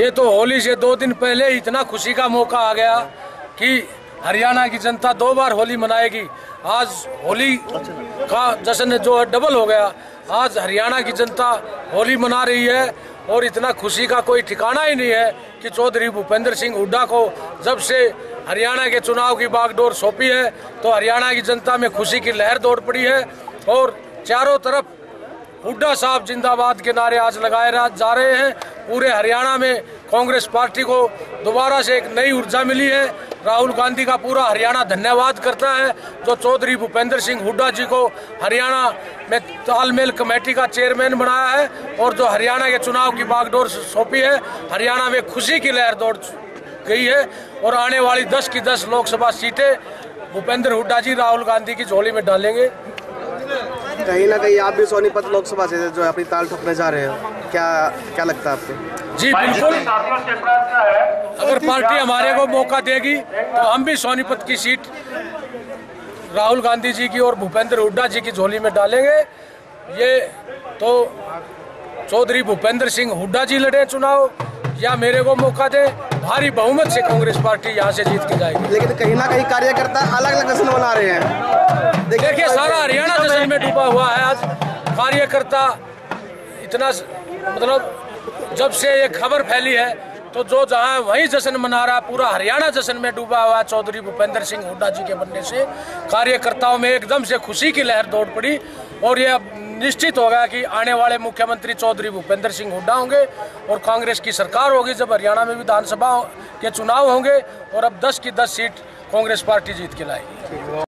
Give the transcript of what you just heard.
ये तो होली से दो दिन पहले इतना खुशी का मौका आ गया कि हरियाणा की जनता दो बार होली मनाएगी। आज होली का जश्न जो है डबल हो गया। आज हरियाणा की जनता होली मना रही है और इतना खुशी का कोई ठिकाना ही नहीं है कि चौधरी भूपेंद्र सिंह हुड्डा को जब से हरियाणा के चुनाव की बागडोर सौंपी है तो हरियाणा की जनता में खुशी की लहर दौड़ पड़ी है और चारों तरफ़ हुड्डा साहब जिंदाबाद के नारे आज लगाए जा रहे हैं। पूरे हरियाणा में कांग्रेस पार्टी को दोबारा से एक नई ऊर्जा मिली है। राहुल गांधी का पूरा हरियाणा धन्यवाद करता है। जो चौधरी भूपेंद्र सिंह हुड्डा जी को हरियाणा में तालमेल कमेटी का चेयरमैन बनाया है और जो हरियाणा के चुनाव की बागडोर सौंपी है, हरियाणा में खुशी की लहर दौड़ गई है और आने वाली दस की दस लोकसभा सीटें भूपेंद्र हुड्डा जी, राहुल गांधी की झोली में डालेंगे। कहीं ना कहीं आप भी सोनीपत लोकसभा से जो अपनी ताल ठोकने जा रहे हो। क्या क्या लगता है आपको? जी बिल्कुल अगर पार्टी हमारे को मौका देगी तो हम भी सोनीपत की सीट राहुल गांधी जी की और भूपेंद्र हुड्डा जी की झोली में डालेंगे। ये तो चौधरी भूपेंद्र सिंह हुड्डा जी लड़े चुनाव या मेरे को मौका दे भारी बहुमत से कांग्रेस पार्टी यहाँ से जीत के जाएगी। लेकिन कहीं ना कहीं कार्यकर्ता अलग अलग जश्न मना रहे हैं। देखिए सारा हरियाणा में डूबा हुआ है आज। कार्यकर्ता इतना मतलब जब से ये खबर फैली है तो जो जहाँ वही जश्न मना रहा पूरा हरियाणा जश्न में डूबा हुआ चौधरी भूपेंद्र सिंह हुड्डा जी के बनने से। कार्यकर्ताओं में एकदम से खुशी की लहर दौड़ पड़ी और ये निश्चित होगा कि आने वाले मुख्यमंत्री चौधरी भूपेंद्र सिंह हुड्डा होंगे और कांग्रेस की सरकार होगी जब हरियाणा में विधानसभा के चुनाव होंगे और अब 10 की 10 सीट कांग्रेस पार्टी जीत के लाएगी।